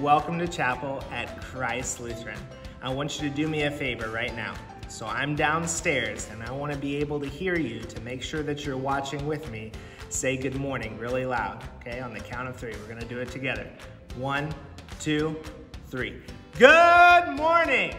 Welcome to chapel at Christ Lutheran. I want you to do me a favor right now. So I'm downstairs and I want to be able to hear you to make sure that you're watching with me. Say good morning really loud, okay? On the count of three, we're going to do it together. One, two, three. Good morning!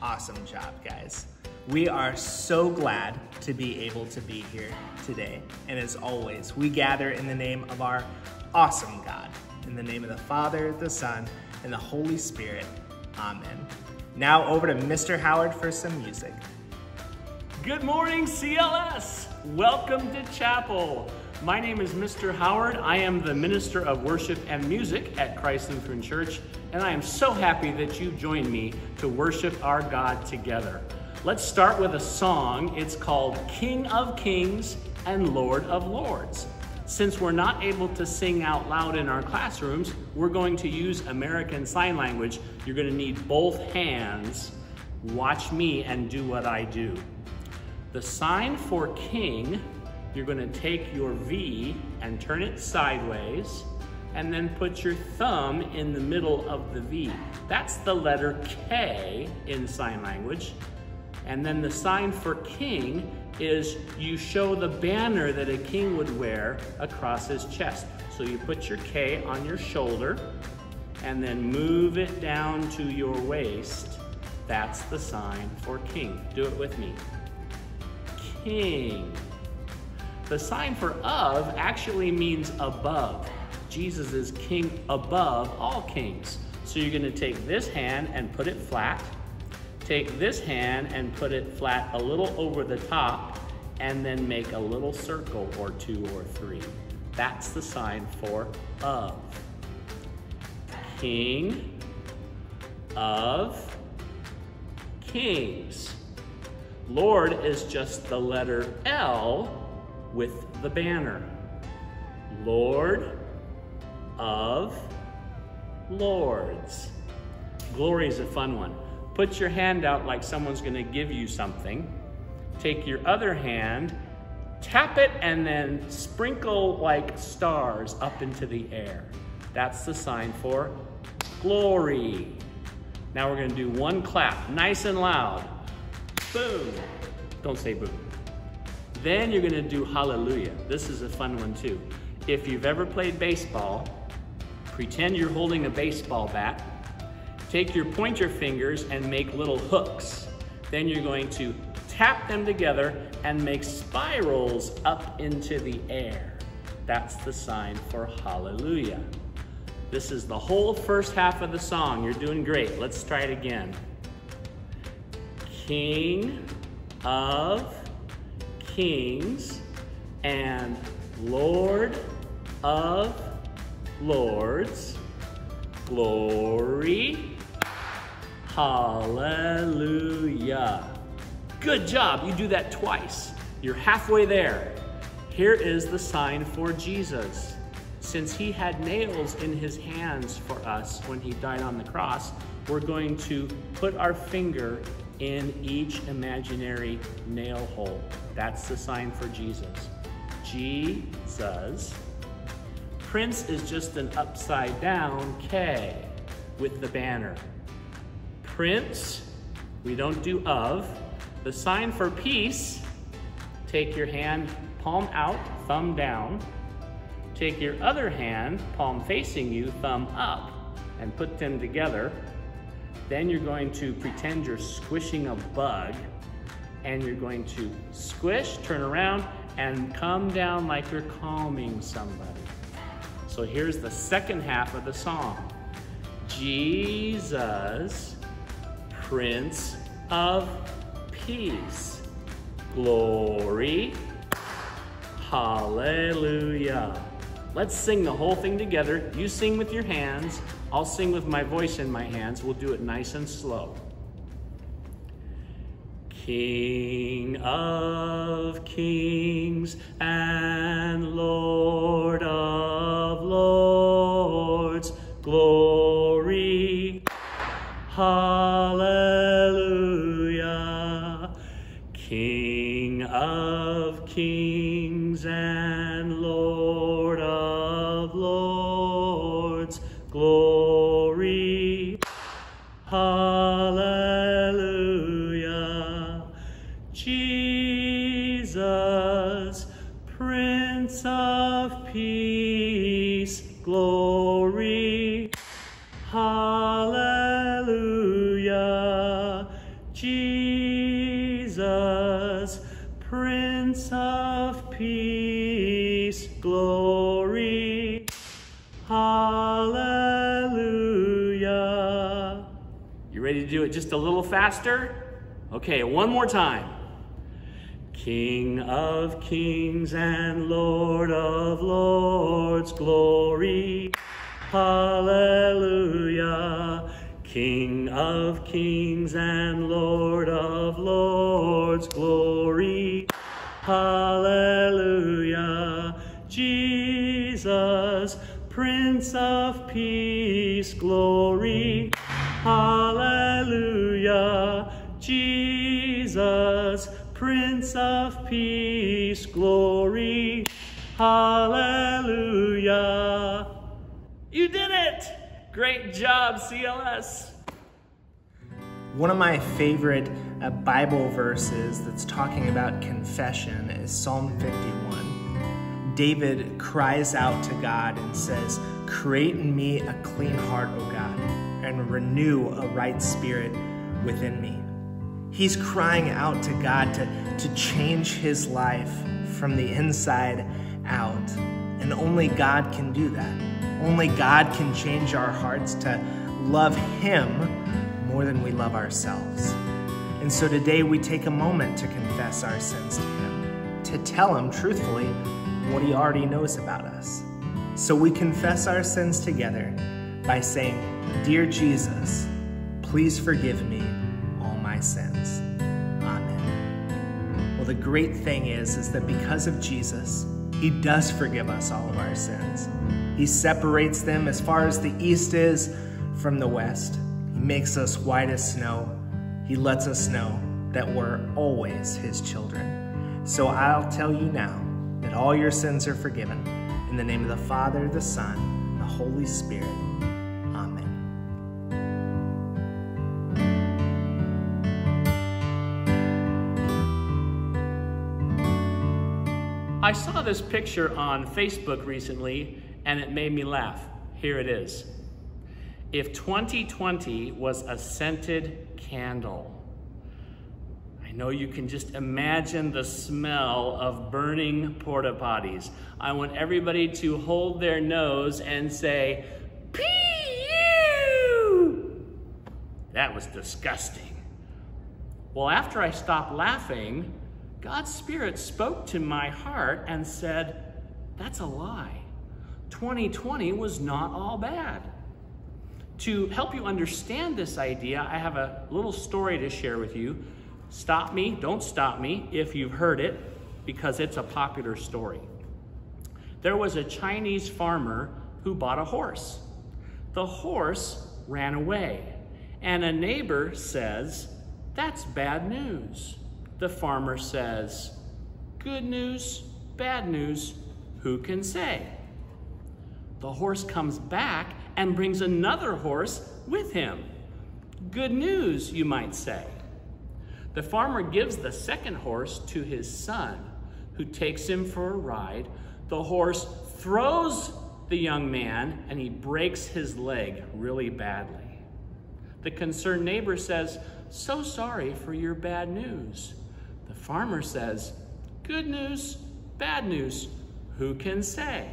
Awesome job, guys. We are so glad to be able to be here today. And as always, we gather in the name of our awesome God. In the name of the Father, the Son, and the Holy Spirit. Amen. Now over to Mr. Howard for some music. Good morning, CLS. Welcome to chapel. My name is Mr. Howard. I am the Minister of Worship and Music at Christ Lutheran Church, and I am so happy that you joined me to worship our God together. Let's start with a song. It's called King of Kings and Lord of Lords. Since we're not able to sing out loud in our classrooms, we're going to use American Sign Language. You're going to need both hands. Watch me and do what I do. The sign for king, you're going to take your V and turn it sideways and then put your thumb in the middle of the V. That's the letter K in sign language. And then the sign for king is you show the banner that a king would wear across his chest. So you put your K on your shoulder and then move it down to your waist. That's the sign for king. Do it with me. King. The sign for of actually means above. Jesus is king above all kings. So you're going to take this hand and put it flat Take this hand and put it flat a little over the top and then make a little circle or two or three. That's the sign for of. King of kings. Lord is just the letter L with the banner. Lord of lords. Glory is a fun one. Put your hand out like someone's going to give you something. Take your other hand, tap it, and then sprinkle like stars up into the air. That's the sign for glory. Now we're going to do one clap, nice and loud. Boom. Don't say boom. Then you're going to do hallelujah. This is a fun one too. If you've ever played baseball, pretend you're holding a baseball bat Take your pointer fingers and make little hooks. Then you're going to tap them together and make spirals up into the air. That's the sign for hallelujah. This is the whole first half of the song. You're doing great. Let's try it again. King of kings and Lord of lords, glory Hallelujah. Good job. You do that twice. You're halfway there. Here is the sign for Jesus. Since he had nails in his hands for us when he died on the cross, we're going to put our finger in each imaginary nail hole. That's the sign for Jesus. Jesus. Prince is just an upside down K with the banner. Prince, we don't do of. The sign for peace, take your hand palm out, thumb down. Take your other hand, palm facing you, thumb up, and put them together. Then you're going to pretend you're squishing a bug, and you're going to squish, turn around, and come down like you're calming somebody. So here's the second half of the song. Jesus Prince of Peace. Glory. Hallelujah. Let's sing the whole thing together. You sing with your hands. I'll sing with my voice in my hands. We'll do it nice and slow. King of kings and Lord of Jesus, Prince of Peace, glory. Hallelujah. Jesus, Prince of Peace, glory. Hallelujah. You ready to do it just a little faster? Okay, one more time. King of kings and Lord of lords, glory. Hallelujah. King of kings and Lord of lords, glory. Hallelujah. Jesus, Prince of peace, glory. Glory. Hallelujah. You did it! Great job, CLS. One of my favorite uh, Bible verses that's talking about confession is Psalm 51. David cries out to God and says, Create in me a clean heart, O God, and renew a right spirit within me. He's crying out to God to, to change his life from the inside out. And only God can do that. Only God can change our hearts to love Him more than we love ourselves. And so today we take a moment to confess our sins to Him, to tell Him truthfully what He already knows about us. So we confess our sins together by saying, Dear Jesus, please forgive me all my sins. The great thing is, is that because of Jesus, He does forgive us all of our sins. He separates them as far as the east is from the west. He makes us white as snow. He lets us know that we're always His children. So I'll tell you now that all your sins are forgiven. In the name of the Father, the Son, the Holy Spirit. I saw this picture on Facebook recently and it made me laugh. Here it is. If 2020 was a scented candle, I know you can just imagine the smell of burning porta potties. I want everybody to hold their nose and say, Pee-you! That was disgusting. Well, after I stopped laughing, God's Spirit spoke to my heart and said, That's a lie. 2020 was not all bad. To help you understand this idea, I have a little story to share with you. Stop me, don't stop me if you've heard it, because it's a popular story. There was a Chinese farmer who bought a horse. The horse ran away, and a neighbor says, That's bad news. The farmer says, Good news, bad news, who can say? The horse comes back and brings another horse with him. Good news, you might say. The farmer gives the second horse to his son, who takes him for a ride. The horse throws the young man and he breaks his leg really badly. The concerned neighbor says, So sorry for your bad news. The farmer says, Good news, bad news, who can say?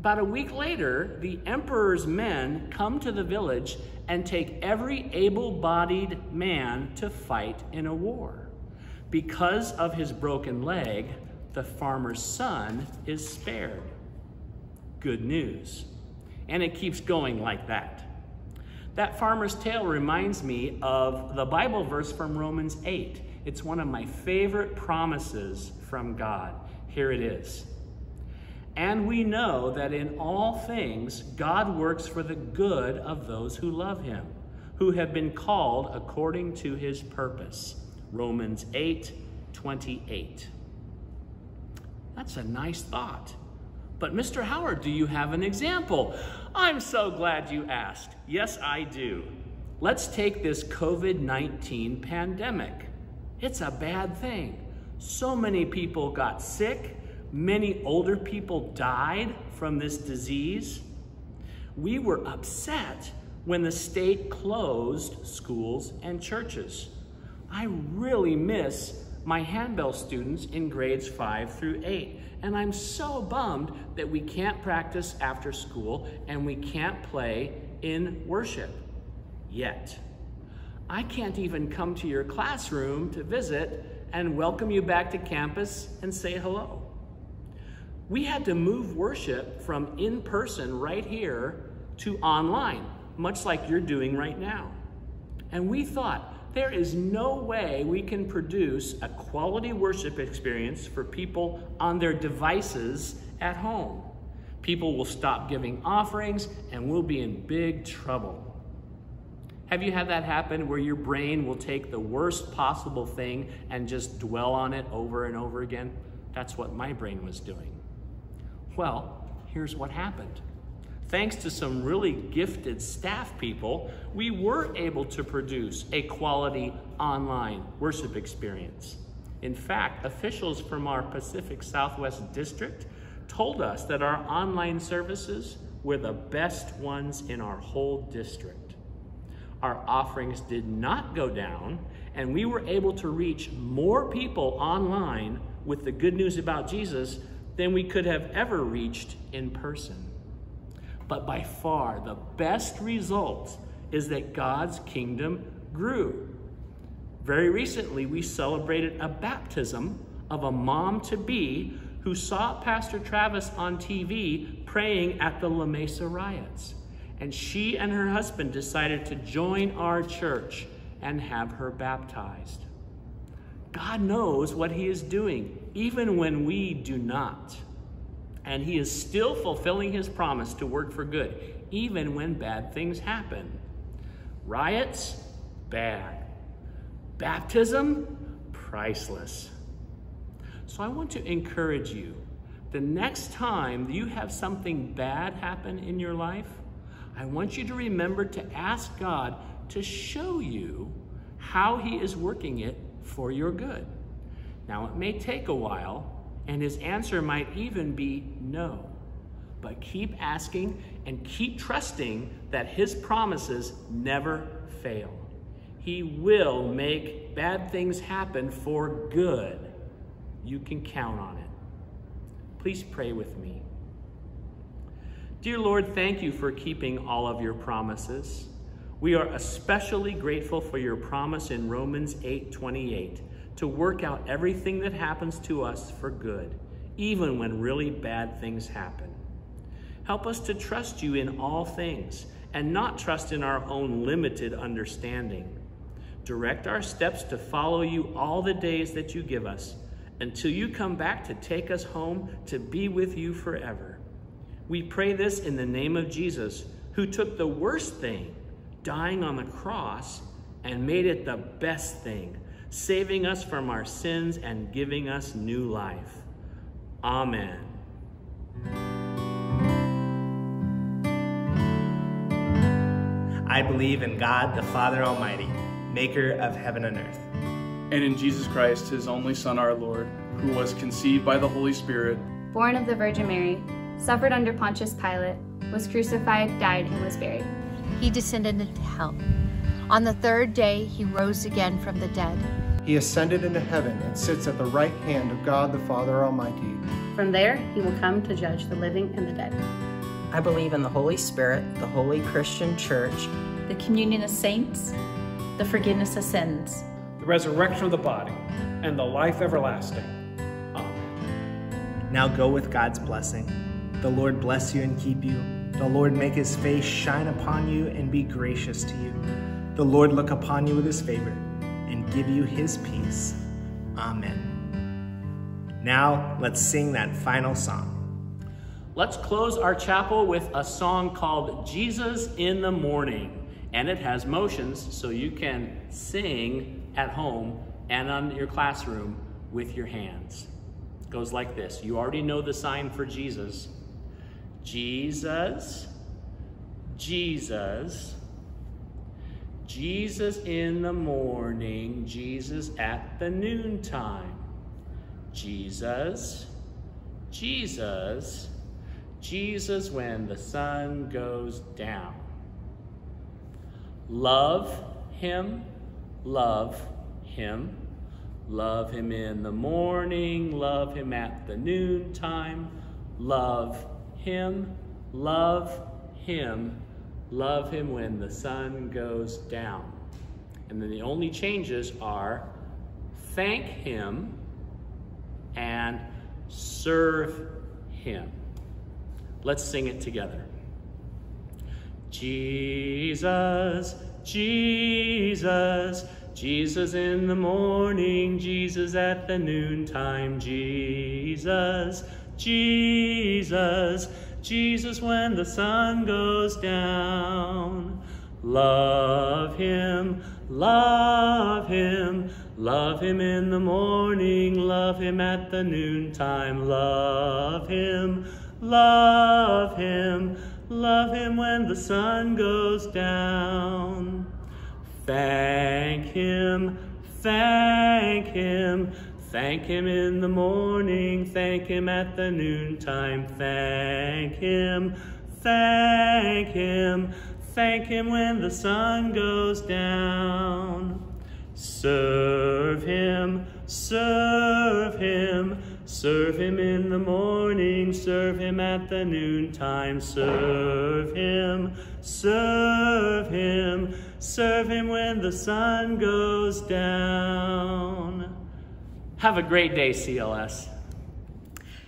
About a week later, the emperor's men come to the village and take every able bodied man to fight in a war. Because of his broken leg, the farmer's son is spared. Good news. And it keeps going like that. That farmer's tale reminds me of the Bible verse from Romans 8. It's one of my favorite promises from God. Here it is. And we know that in all things, God works for the good of those who love him, who have been called according to his purpose. Romans 8 28. That's a nice thought. But, Mr. Howard, do you have an example? I'm so glad you asked. Yes, I do. Let's take this COVID 19 pandemic. It's a bad thing. So many people got sick. Many older people died from this disease. We were upset when the state closed schools and churches. I really miss my handbell students in grades five through eight. And I'm so bummed that we can't practice after school and we can't play in worship yet. I can't even come to your classroom to visit and welcome you back to campus and say hello. We had to move worship from in person right here to online, much like you're doing right now. And we thought, there is no way we can produce a quality worship experience for people on their devices at home. People will stop giving offerings and we'll be in big trouble. Have you had that happen where your brain will take the worst possible thing and just dwell on it over and over again? That's what my brain was doing. Well, here's what happened. Thanks to some really gifted staff people, we were able to produce a quality online worship experience. In fact, officials from our Pacific Southwest District told us that our online services were the best ones in our whole district. Our offerings did not go down, and we were able to reach more people online with the good news about Jesus than we could have ever reached in person. But by far, the best result is that God's kingdom grew. Very recently, we celebrated a baptism of a mom to be who saw Pastor Travis on TV praying at the La Mesa riots. And she and her husband decided to join our church and have her baptized. God knows what He is doing, even when we do not. And he is still fulfilling his promise to work for good, even when bad things happen. Riots, bad. Baptism, priceless. So I want to encourage you the next time you have something bad happen in your life, I want you to remember to ask God to show you how He is working it for your good. Now, it may take a while, and his answer might even be no. But keep asking and keep trusting that his promises never fail. He will make bad things happen for good. You can count on it. Please pray with me. Dear Lord, thank you for keeping all of your promises. We are especially grateful for your promise in Romans 8 28 to work out everything that happens to us for good, even when really bad things happen. Help us to trust you in all things and not trust in our own limited understanding. Direct our steps to follow you all the days that you give us until you come back to take us home to be with you forever. We pray this in the name of Jesus, who took the worst thing, dying on the cross, and made it the best thing saving us from our sins and giving us new life. Amen. I believe in God, the Father Almighty, maker of heaven and earth. And in Jesus Christ, his only Son, our Lord, who was conceived by the Holy Spirit, born of the Virgin Mary, suffered under Pontius Pilate, was crucified, died, and was buried. He descended into hell. On the third day, he rose again from the dead. He ascended into heaven and sits at the right hand of God the Father Almighty. From there, he will come to judge the living and the dead. I believe in the Holy Spirit, the holy Christian church, the communion of saints, the forgiveness of sins, the resurrection of the body, and the life everlasting. Amen. Now go with God's blessing. The Lord bless you and keep you. The Lord make his face shine upon you and be gracious to you. The Lord look upon you with his favor and give you his peace. Amen. Now, let's sing that final song. Let's close our chapel with a song called Jesus in the Morning. And it has motions so you can sing at home and on your classroom with your hands. It goes like this. You already know the sign for Jesus. Jesus, Jesus, Jesus in the morning, Jesus at the noontime. Jesus, Jesus, Jesus when the sun goes down. Love him, love him, love him in the morning, love him at the noontime, love him, love him, love him when the sun goes down. And then the only changes are thank him and serve him. Let's sing it together. Jesus, Jesus, Jesus in the morning, Jesus at the noontime, Jesus, Jesus, Jesus when the sun goes down. Love him, love him, love him in the morning, love him at the noontime, love him, love him, love him when the sun goes down. Thank him, thank him, thank him in the morning, thank him at the noontime, thank him, thank him, thank him when the sun goes down. Serve him, serve him, serve him in the morning, serve him at the noontime, serve him, serve him, serve him when the sun goes down. Have a great day, CLS.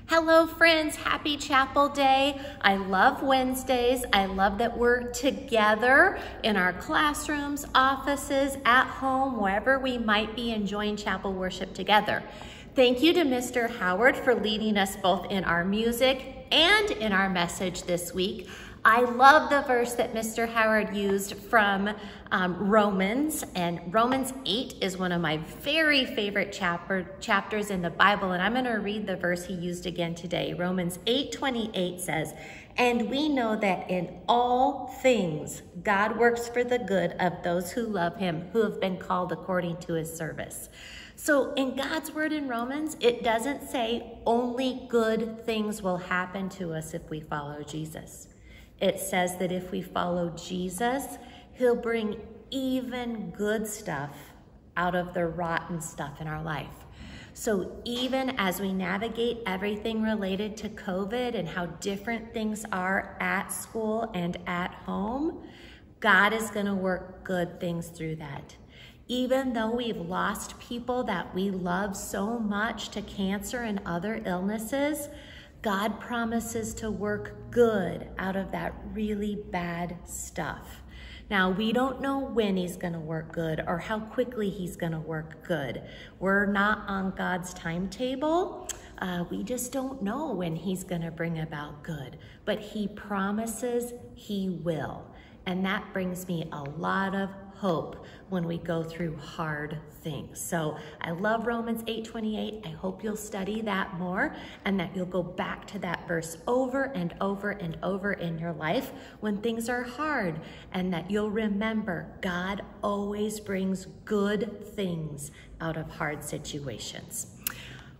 Hello, friends. Happy Chapel Day. I love Wednesdays. I love that we're together in our classrooms, offices, at home, wherever we might be enjoying chapel worship together. Thank you to Mr. Howard for leading us both in our music and in our message this week. I love the verse that Mr. Howard used from um, Romans, and Romans 8 is one of my very favorite chapter, chapters in the Bible, and I'm going to read the verse he used again today. Romans 8 28 says, And we know that in all things God works for the good of those who love him, who have been called according to his service. So in God's word in Romans, it doesn't say only good things will happen to us if we follow Jesus. It says that if we follow Jesus, he'll bring even good stuff out of the rotten stuff in our life. So even as we navigate everything related to COVID and how different things are at school and at home, God is going to work good things through that. Even though we've lost people that we love so much to cancer and other illnesses, God promises to work good out of that really bad stuff. Now, we don't know when he's going to work good or how quickly he's going to work good. We're not on God's timetable. Uh, we just don't know when he's going to bring about good, but he promises he will. And that brings me a lot of hope when we go through hard things. So I love Romans 8:28. I hope you'll study that more and that you'll go back to that verse over and over and over in your life when things are hard and that you'll remember God always brings good things out of hard situations.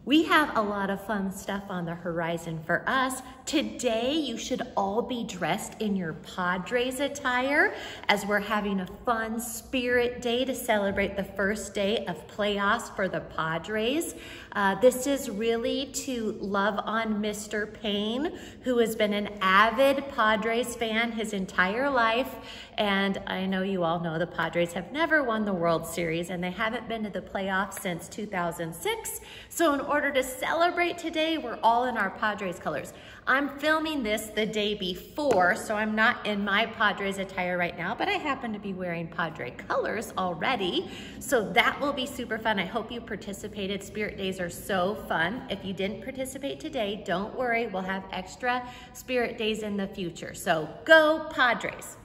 We have a lot of fun stuff on the horizon for us. Today, you should all be dressed in your Padres attire as we're having a fun spirit day to celebrate the first day of playoffs for the Padres. Uh, this is really to love on Mr. Payne, who has been an avid Padres fan his entire life. And I know you all know the Padres have never won the World Series and they haven't been to the playoffs since 2006. So in order to celebrate today, we're all in our Padres colors. I'm filming this the day before, so I'm not in my Padres attire right now, but I happen to be wearing Padre colors already. So that will be super fun. I hope you participated. Spirit Days are so fun. If you didn't participate today, don't worry. We'll have extra Spirit Days in the future. So go Padres.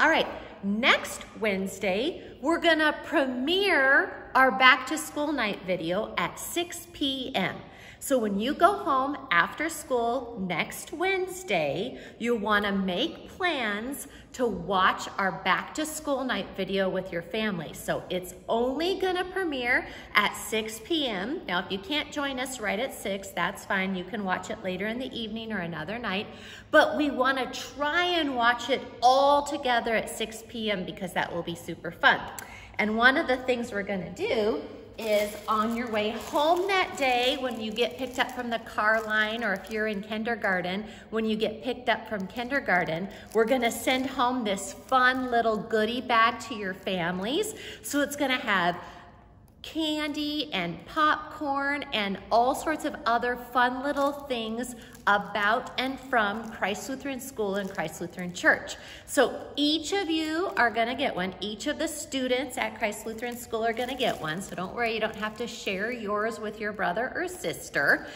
All right, next Wednesday, we're gonna premiere our back to school night video at 6 p.m. So when you go home after school next Wednesday, you want to make plans to watch our back to school night video with your family. So it's only to premiere at 6 p.m. Now, if you can't join us right at 6, that's fine. You can watch it later in the evening or another night. But we want to try and watch it all together at 6 p.m. because that will be super fun. And one of the things we're to do is on your way home that day when you get picked up from the car line or if you're in kindergarten, when you get picked up from kindergarten, we're gonna send home this fun little goodie bag to your families. So it's gonna have candy and popcorn and all sorts of other fun little things about and from Christ Lutheran School and Christ Lutheran Church. So each of you are to get one. Each of the students at Christ Lutheran School are to get one. So don't worry, you don't have to share yours with your brother or sister.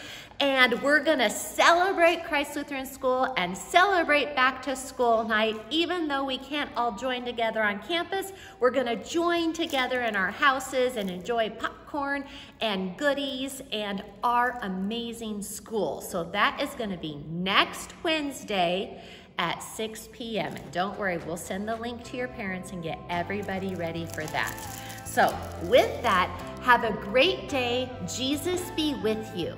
And we're to celebrate Christ Lutheran School and celebrate back to school night. Even though we can't all join together on campus, we're to join together in our houses and enjoy popcorn and goodies and our amazing school. So that is to be next Wednesday at 6 p.m. And don't worry, we'll send the link to your parents and get everybody ready for that. So with that, have a great day. Jesus be with you.